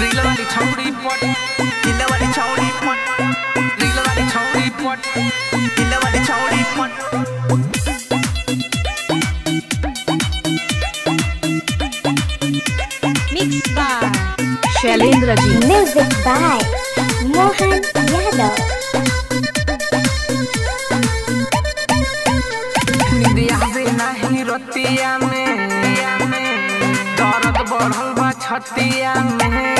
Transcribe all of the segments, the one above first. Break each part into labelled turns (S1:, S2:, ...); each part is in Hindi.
S1: रील वाली छौड़ी पट
S2: दिल वाली छौड़ी पट
S1: रील वाली छौड़ी पट
S2: दिल वाली छौड़ी पट
S3: Mixed by
S4: Shailendra ji
S5: Music by Mohan Yadav.
S1: निंदिया से नहीं रतिया में। दर्द बढ़ल बा छतिया में।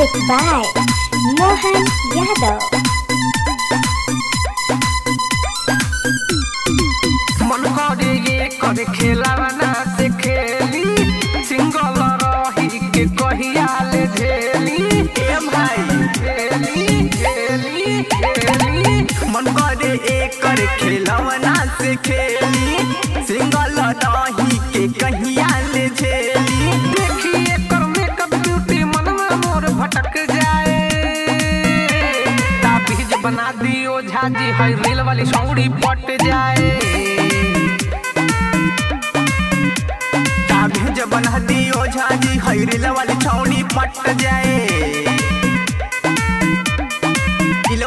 S5: Music by Mohan Yadav.
S1: मन करे ये करे खेला बना से खेली सिंगल रही के कहिया ले झेली
S2: ए भाई
S1: खेली खेली खेली
S2: मन करे एक कर खेलवना से खेली सिंगल रही के कहिया
S1: बना दियो झाजी है रील वाली छौड़ी पट जाए
S2: ताबे जबन हदी ओझा जी हई दिल वाली छौड़ी पट जाए
S1: reel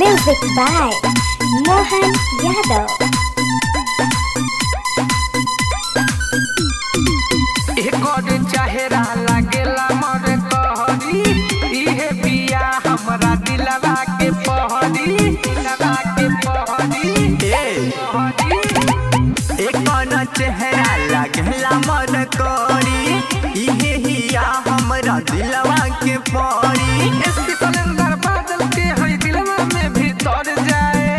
S5: Music by Mohan Yadav.
S1: चेहरा लागेला मर कहरी। इहे बिया हमरा दिलवा के पहरी। दिलवा के पहरी।
S2: ए। एक न चेहरा लगला मन करी इहे हिया हमरा दिलवा के पड़ी
S1: इसके सिलेंडर बादल के है दिलवा में भीतर जाए।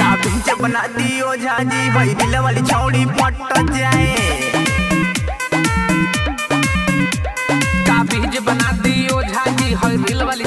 S2: ताबे जबना दियो झाजी हई दिल वाली छौड़ी पट जाए।
S1: बना दियो झाजी है दिल वाली